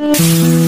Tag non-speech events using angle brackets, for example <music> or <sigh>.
Mm-hmm. <laughs>